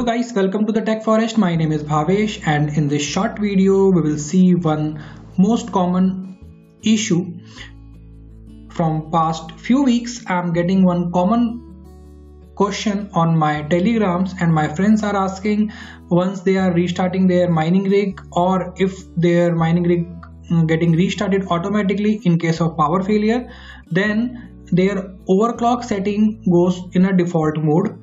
Hello guys, welcome to the Tech Forest. My name is Bhavesh and in this short video we will see one most common issue from past few weeks. I'm getting one common question on my telegrams and my friends are asking once they are restarting their mining rig or if their mining rig getting restarted automatically in case of power failure then their overclock setting goes in a default mode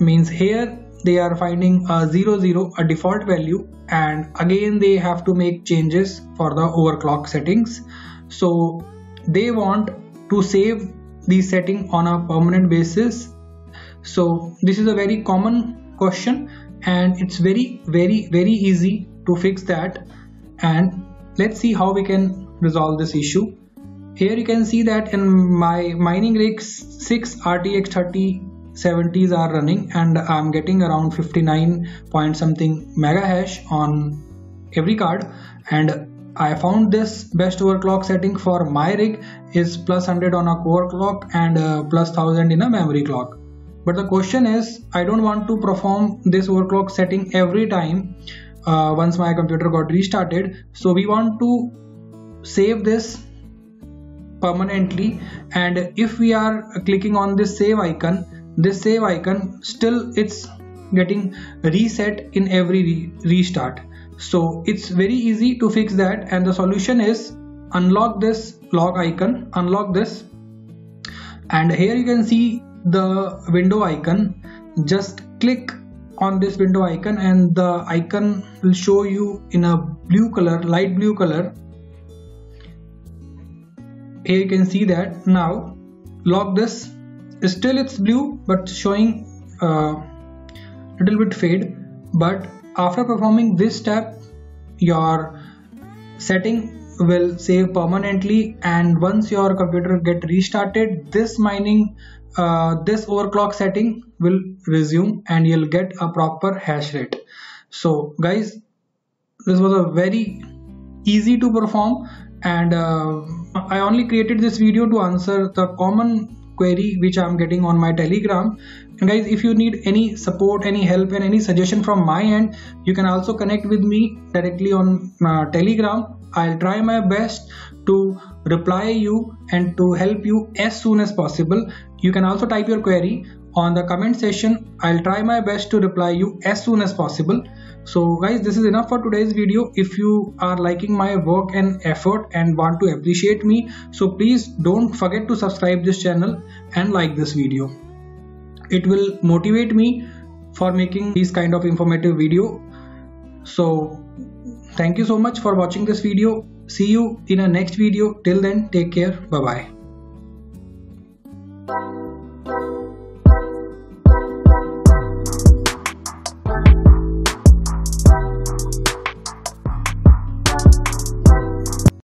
means here they are finding a 00 zero, a default value and again they have to make changes for the overclock settings. So they want to save the setting on a permanent basis. So this is a very common question and it's very very very easy to fix that. And let's see how we can resolve this issue. Here you can see that in my mining rig 6 RTX 3070s are running and I'm getting around 59 point something mega hash on every card. And I found this best overclock setting for my rig is plus 100 on a core clock and uh, plus 1000 in a memory clock. But the question is I don't want to perform this overclock setting every time uh, once my computer got restarted. So we want to save this permanently. And if we are clicking on this save icon this save icon still it's getting reset in every re restart. So it's very easy to fix that and the solution is unlock this log icon unlock this. And here you can see the window icon. Just click on this window icon and the icon will show you in a blue color light blue color. Here you can see that. Now lock this still it's blue but showing a uh, little bit fade. But after performing this step your setting will save permanently. And once your computer get restarted this mining uh, this overclock setting will resume and you'll get a proper hash rate. So guys this was a very easy to perform. And uh, I only created this video to answer the common query which I'm getting on my telegram. And guys if you need any support any help and any suggestion from my end you can also connect with me directly on uh, telegram. I'll try my best to reply you and to help you as soon as possible. You can also type your query on the comment section. I'll try my best to reply you as soon as possible so guys this is enough for today's video. If you are liking my work and effort and want to appreciate me so please don't forget to subscribe this channel and like this video. It will motivate me for making these kind of informative video. So thank you so much for watching this video. See you in a next video. Till then take care. Bye bye